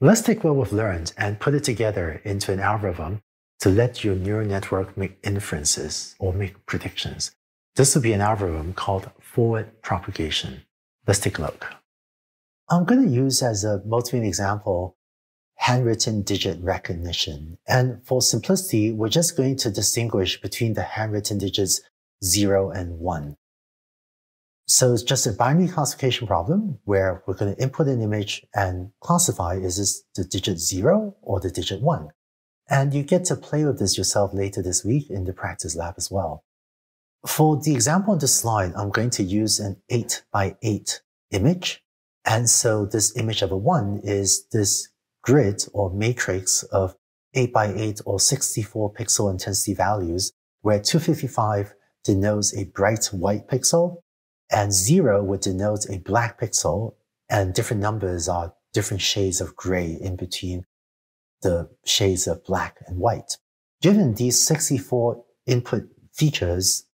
Let's take what we've learned and put it together into an algorithm to let your neural network make inferences or make predictions. This will be an algorithm called forward propagation. Let's take a look. I'm going to use as a motivating example handwritten digit recognition. And for simplicity, we're just going to distinguish between the handwritten digits 0 and 1. So it's just a binary classification problem where we're going to input an image and classify is this the digit 0 or the digit 1. And you get to play with this yourself later this week in the practice lab as well. For the example on this slide, I'm going to use an 8 by 8 image. And so this image of a 1 is this grid or matrix of 8 by 8 or 64 pixel intensity values, where 255 denotes a bright white pixel and zero would denote a black pixel and different numbers are different shades of gray in between the shades of black and white. Given these 64 input features,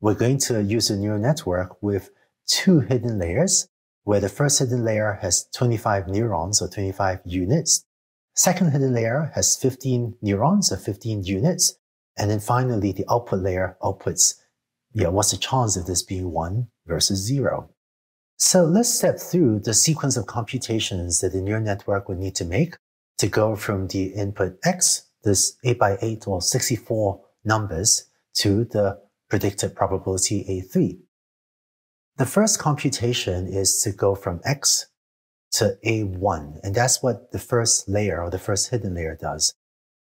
we're going to use a neural network with two hidden layers, where the first hidden layer has 25 neurons or 25 units. Second hidden layer has 15 neurons or 15 units. And then finally, the output layer outputs, yeah, what's the chance of this being one versus zero? So let's step through the sequence of computations that the neural network would need to make to go from the input X, this 8 by 8 or 64 numbers, to the predicted probability A3. The first computation is to go from X to A1, and that's what the first layer or the first hidden layer does.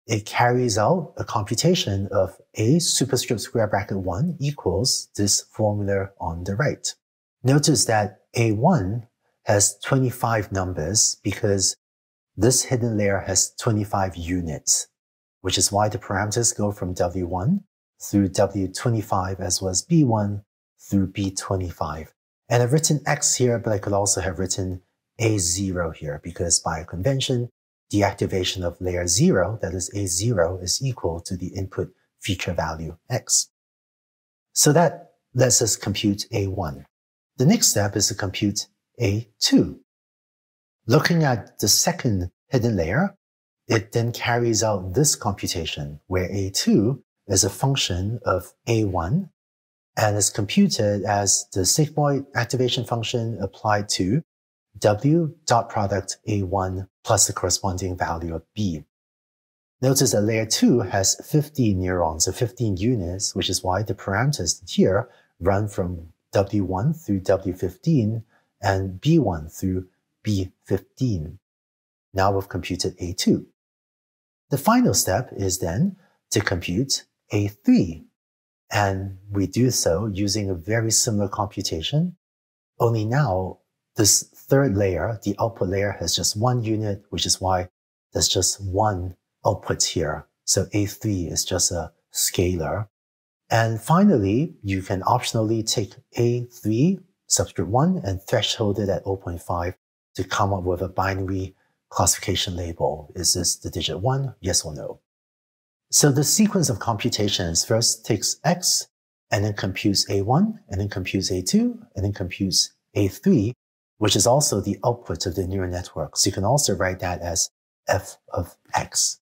It carries out a computation of A superscript square bracket 1 equals this formula on the right. Notice that A1 has 25 numbers because this hidden layer has 25 units, which is why the parameters go from W1 through W25 as well as B1 through B25. And I've written X here, but I could also have written A0 here because by convention, the activation of layer 0, that is A0, is equal to the input feature value X. So that lets us compute A1. The next step is to compute A2. Looking at the second hidden layer, it then carries out this computation where A2 is a function of A1 and is computed as the sigmoid activation function applied to W dot product A1 plus the corresponding value of B. Notice that layer 2 has 15 neurons, or 15 units, which is why the parameters here run from W1 through W15 and B1 through B15. Now we've computed A2. The final step is then to compute A3. And we do so using a very similar computation. Only now this third layer, the output layer has just one unit, which is why there's just one output here. So A3 is just a scalar. And finally, you can optionally take A3 subscript 1 and threshold it at 0.5 to come up with a binary classification label. Is this the digit 1? Yes or no? So the sequence of computations first takes X and then computes A1 and then computes A2 and then computes A3, which is also the output of the neural network. So you can also write that as f of x.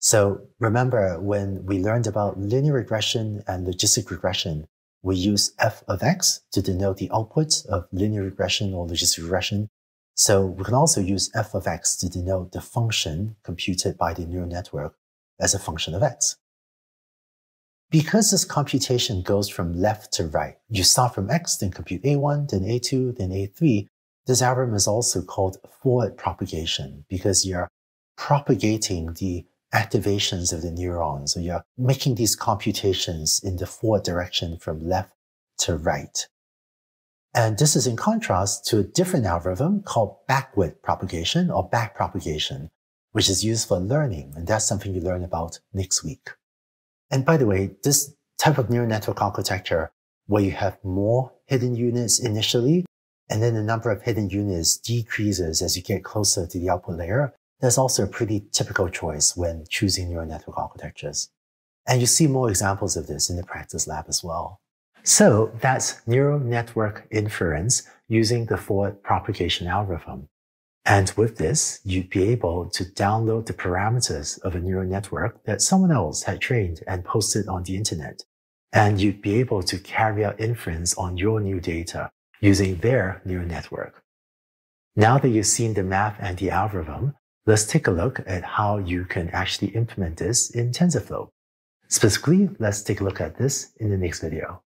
So remember when we learned about linear regression and logistic regression, we use f of x to denote the output of linear regression or logistic regression. So we can also use f of x to denote the function computed by the neural network as a function of x. Because this computation goes from left to right, you start from x, then compute a1, then a2, then a3. This algorithm is also called forward propagation because you're propagating the activations of the neurons. So you're making these computations in the forward direction from left to right. And this is in contrast to a different algorithm called backward propagation or back propagation, which is used for learning. And that's something you learn about next week. And by the way, this type of neural network architecture where you have more hidden units initially, and then the number of hidden units decreases as you get closer to the output layer, that's also a pretty typical choice when choosing neural network architectures. And you see more examples of this in the practice lab as well. So that's neural network inference using the forward propagation algorithm. And with this, you'd be able to download the parameters of a neural network that someone else had trained and posted on the internet. And you'd be able to carry out inference on your new data using their neural network. Now that you've seen the map and the algorithm, let's take a look at how you can actually implement this in TensorFlow. Specifically, let's take a look at this in the next video.